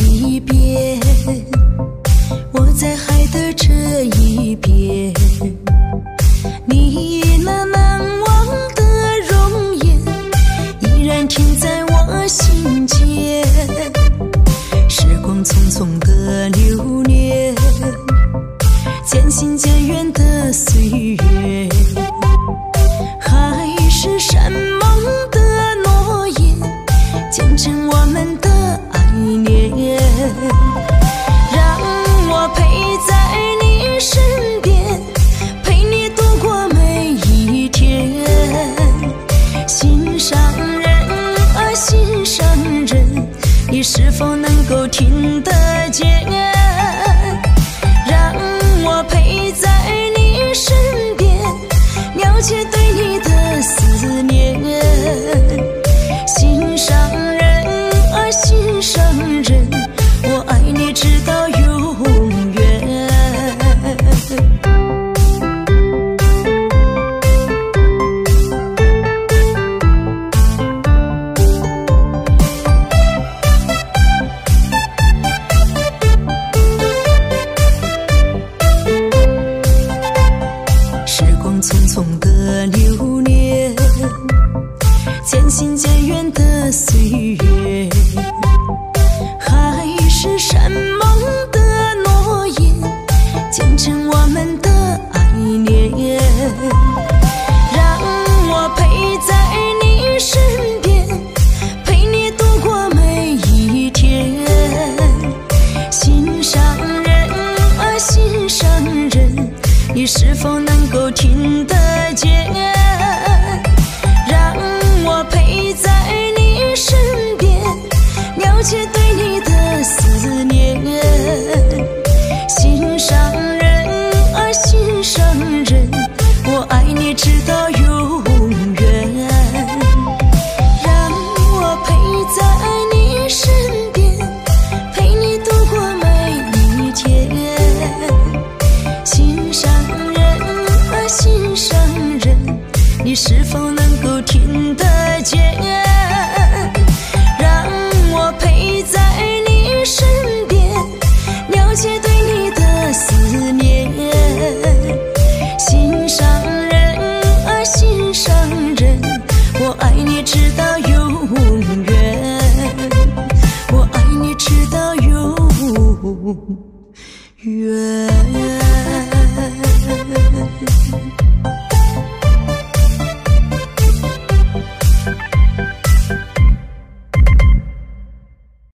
一遍，我在海的这一边，你那难忘的容颜，依然停在我心间。时光匆匆的流年，渐行渐远的岁月，海誓山盟。是否能够听得见？让我陪在你身边，了解对你的思念。心上人啊，心上人，我爱你直到匆的流年，渐行渐远的岁月，海誓山盟能够听得见？让我陪在你是否能够听得见？让我陪在你身边，了解对你的思念。心上人啊，心上人，我爱你直到永远，我爱你直到永远。